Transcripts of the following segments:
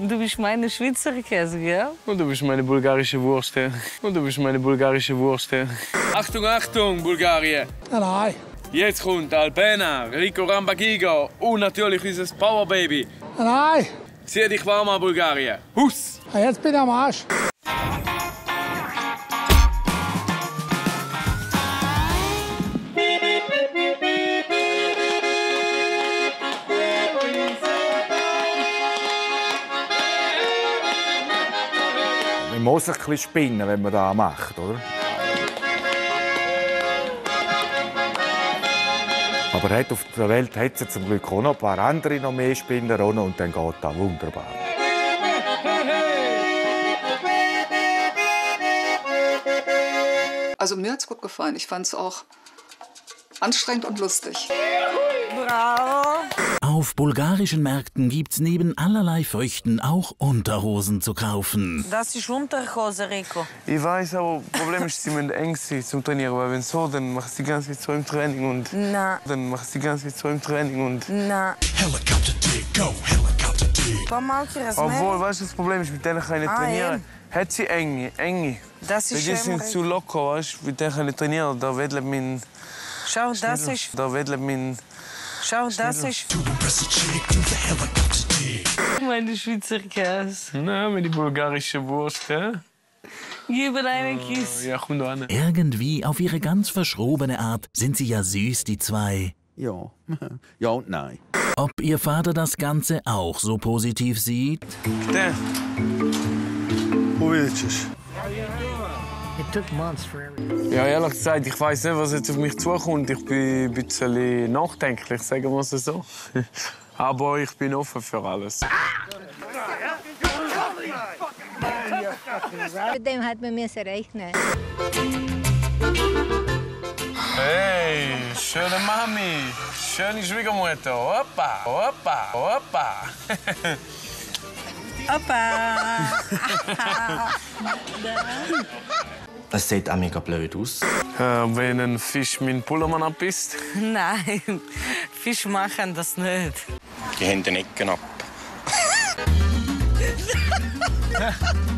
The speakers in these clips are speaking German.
Du bist meine Schweizer Käse, gell? Und du bist meine bulgarische Wurst. Und du bist meine bulgarische Wurst. Achtung, Achtung, Bulgarien! Nein. Jetzt kommt Albena, Rico Rambagiga und natürlich unser Powerbaby. Nein. Zieh dich warm an, Bulgarien. Hus! Jetzt bin ich am Arsch. Man muss ein bisschen spinnen, wenn man das macht, oder? Aber hat auf der Welt hat es zum Glück auch noch ein paar andere noch mehr Spinner und dann geht das wunderbar. Also mir hat's gut gefallen. Ich fand es auch anstrengend und lustig. Bravo. Auf bulgarischen Märkten gibt's neben allerlei Früchten auch Unterhosen zu kaufen. Das ist Unterhose, Rico. Ich weiß, aber das Problem ist, sie müssen eng sein zum Trainieren. Weil wenn so, dann machst du die ganze Zeit so im Training und Na, dann machst du die ganze Zeit so im Training und na. Paar Mal obwohl, weißt du, das Problem ist, mit denen kann ich nicht Ah, trainieren. eben. Hat sie enge, enge. Das Weil ist die sind zu locker, weißt du, mit denen kann ich trainieren. Da wedelt mein, Schau, das ist, da wedelt mein. Schau, das ist meine Schweizer Käse. Na, mit die bulgarische Wurst, hä? Gib mir einen Kiss. Ja, komm da an. Irgendwie auf ihre ganz verschrobene Art sind sie ja süß, die zwei. Ja. Ja und nein. Ob ihr Vater das Ganze auch so positiv sieht? Der. Wo willst du es? Ja, ehrlich gesagt, ich weiß nicht, was jetzt auf mich zukommt. Ich bin ein bisschen nachdenklich, sagen wir es so. Aber ich bin offen für alles. Mit dem hat man müssen rechnen. Hey, schöne Mami, schöne Schwiegermutter. Opa, opa, opa. Es sieht auch mega blöd aus. Äh, wenn ein Fisch meinen Pullermann abbisst. Nein, Fisch machen das nicht. Die haben den Ecken ab.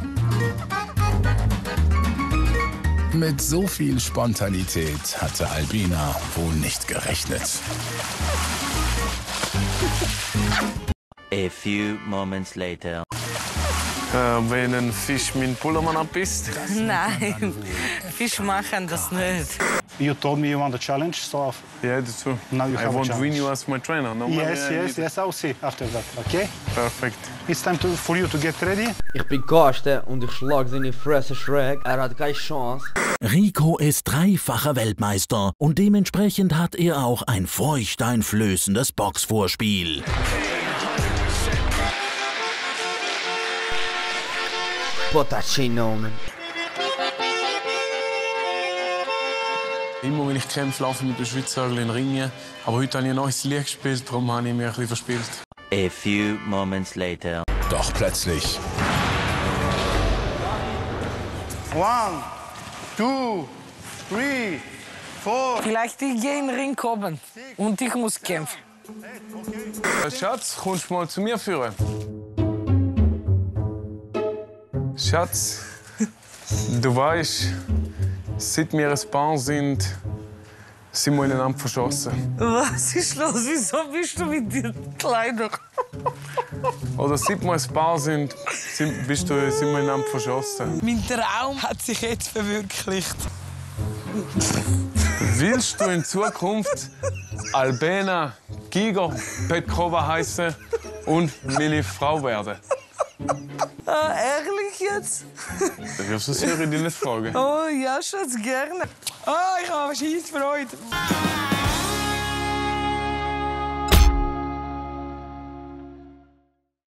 Mit so viel Spontanität hatte Albina wohl nicht gerechnet. A few moments later. Äh, wenn ein Fisch meinen Pullermann abbisst. Nein, Fisch machen das nicht. You told me you want a challenge, so Ja, dazu. Now you I have a won't win you as my trainer. No yes, yes, yes, I'll see after that, okay? Perfect. It's time to, for you to get ready. Ich bin Gaste und ich schlag seine Fresse schräg. Er hat keine Chance. Rico ist dreifacher Weltmeister und dementsprechend hat er auch ein furchteinflößendes Boxvorspiel. Potacino. Immer wenn ich kämpfe, laufe ich mit dem Schweizer in den Ringen. Aber heute habe ich ein neues Lied gespielt, darum habe ich mich ein bisschen verspielt. A few moments later. Doch plötzlich One, two, three, four. Vielleicht ich gehe in den Ring kommen und ich muss kämpfen. Schatz, kommst du mal zu mir führen? Schatz, du weißt, seit wir ein Paar sind, sind wir ineinander verschossen. Was ist los? Wieso bist du mit den Kleidern? Oder seit wir ein Paar sind, sind, bist du, sind wir ineinander verschossen. Mein Traum hat sich jetzt verwirklicht. Willst du in Zukunft Albena Giger Petkova heißen und meine Frau werden? Ah, ehrlich jetzt? Das höre ich dich nicht fragen. Oh ja, Schatz, gerne. Oh, ich habe Scheiß Freude.